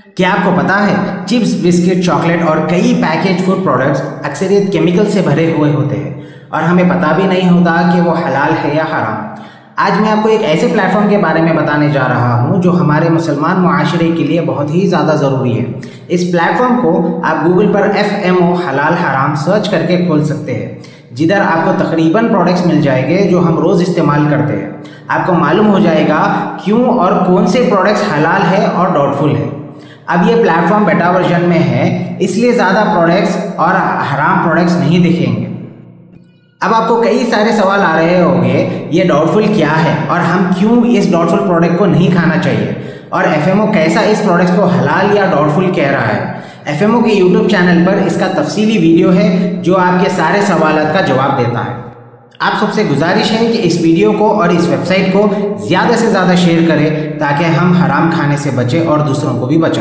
क्या आपको पता है, चिप्स, बिस्किट, चॉकलेट और कई पैकेज फ़ूड प्रोडक्ट्स अक्सरियत केमिकल से भरे हुए होते हैं। और हमें पता भी नहीं होता कि वो हलाल है या हराम। आज मैं आपको एक ऐसे प्लेटफॉर्म के बारे में बताने जा रहा हूँ, जो हमारे मुसलमान माशरे के लिए बहुत ही ज़्यादा ज़रूरी है। इस प्लेटफॉर्म को आप गूगल पर एफ़ एम ओ हलाल हराम सर्च करके खोल सकते हैं। जिधर आपको तकरीबन प्रोडक्ट्स मिल जाएँगे, जो हम रोज़ इस्तेमाल करते हैं। आपको मालूम हो जाएगा क्यों और कौन से प्रोडक्ट्स हलाल है और डाउटफुल है। अब ये प्लेटफॉर्म बेटा वर्जन में है, इसलिए ज़्यादा प्रोडक्ट्स और हराम प्रोडक्ट्स नहीं दिखेंगे। अब आपको कई सारे सवाल आ रहे होंगे, ये डाउटफुल क्या है? और हम क्यों इस डाउटफुल प्रोडक्ट को नहीं खाना चाहिए? और एफएमओ कैसा इस प्रोडक्ट को हलाल या डाउटफुल कह रहा है? एफएमओ के यूट्यूब चैनल पर इसका तफसीली वीडियो है, जो आपके सारे सवाल का जवाब देता है। आप सबसे गुजारिश है कि इस वीडियो को और इस वेबसाइट को ज़्यादा से ज़्यादा शेयर करें, ताकि हम हराम खाने से बचें और दूसरों को भी बचाएँ।